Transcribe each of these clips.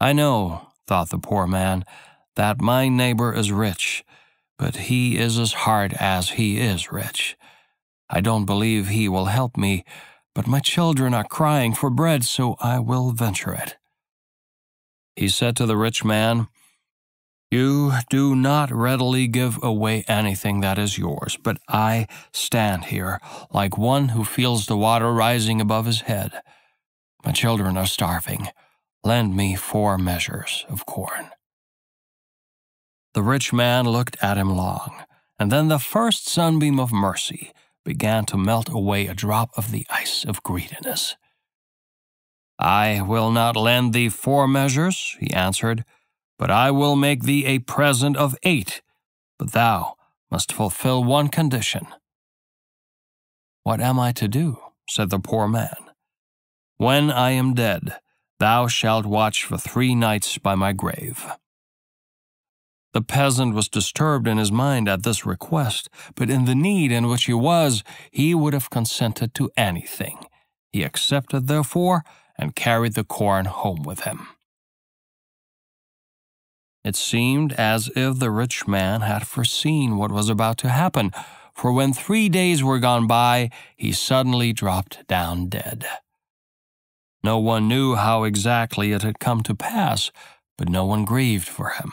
I know, thought the poor man, that my neighbor is rich, but he is as hard as he is rich. I don't believe he will help me, but my children are crying for bread, so I will venture it. He said to the rich man, You do not readily give away anything that is yours, but I stand here like one who feels the water rising above his head. My children are starving. Lend me four measures of corn. The rich man looked at him long, and then the first sunbeam of mercy began to melt away a drop of the ice of greediness. I will not lend thee four measures, he answered, but I will make thee a present of eight, but thou must fulfill one condition. What am I to do? said the poor man. When I am dead, thou shalt watch for three nights by my grave. The peasant was disturbed in his mind at this request, but in the need in which he was, he would have consented to anything. He accepted, therefore, and carried the corn home with him. It seemed as if the rich man had foreseen what was about to happen, for when three days were gone by, he suddenly dropped down dead. No one knew how exactly it had come to pass, but no one grieved for him.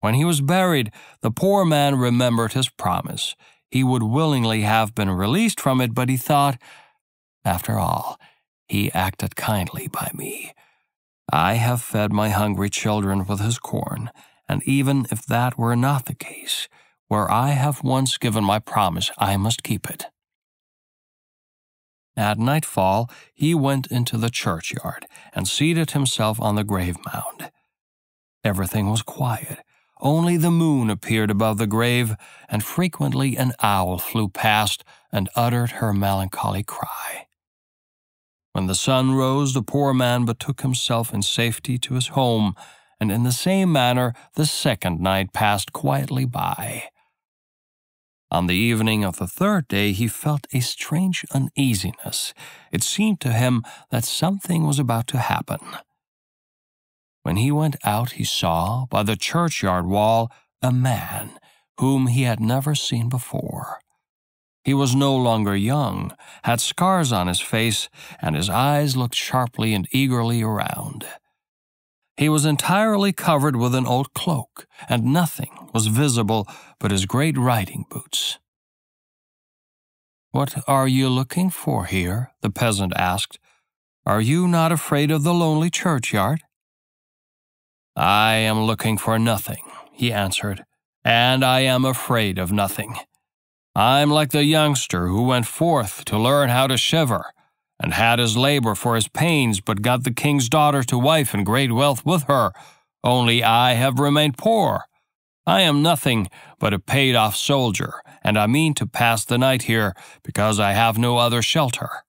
When he was buried, the poor man remembered his promise. He would willingly have been released from it, but he thought, after all, he acted kindly by me. I have fed my hungry children with his corn, and even if that were not the case, where I have once given my promise, I must keep it. At nightfall, he went into the churchyard and seated himself on the grave mound. Everything was quiet. Only the moon appeared above the grave, and frequently an owl flew past and uttered her melancholy cry. When the sun rose, the poor man betook himself in safety to his home, and in the same manner the second night passed quietly by. On the evening of the third day, he felt a strange uneasiness. It seemed to him that something was about to happen. When he went out, he saw, by the churchyard wall, a man whom he had never seen before. He was no longer young, had scars on his face, and his eyes looked sharply and eagerly around. He was entirely covered with an old cloak, and nothing was visible but his great riding boots. What are you looking for here? the peasant asked. Are you not afraid of the lonely churchyard? I am looking for nothing, he answered, and I am afraid of nothing. I'm like the youngster who went forth to learn how to shiver, and had his labor for his pains, but got the king's daughter to wife and great wealth with her, only I have remained poor. I am nothing but a paid off soldier, and I mean to pass the night here because I have no other shelter.